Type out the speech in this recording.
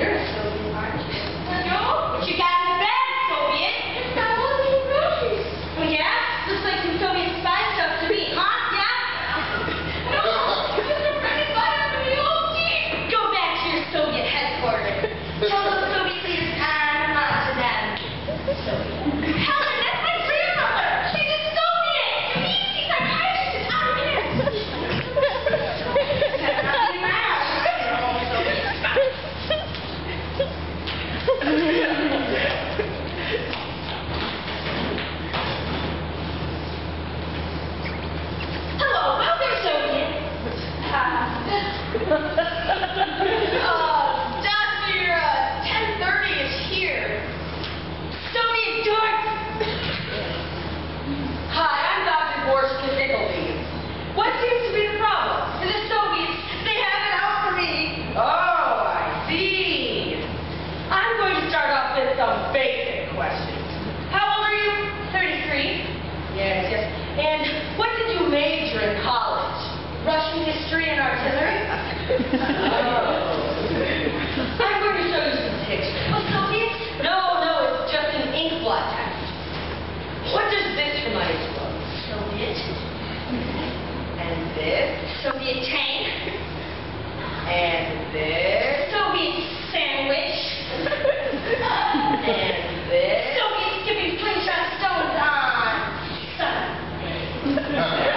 You're a silly, aren't you? No. But you got oh, your 10.30 uh, is here. Hi, I'm Dr. What seems to be the problem? The Soviets, they have it out for me. Oh, I see. I'm going to start off with some I'm going to show you some pictures. No, no, it's just an ah, ink blot. What does this remind you of? Soviet. And this? Soviet tank. And this? Soviet sandwich. and this? Soviet skipping stones on.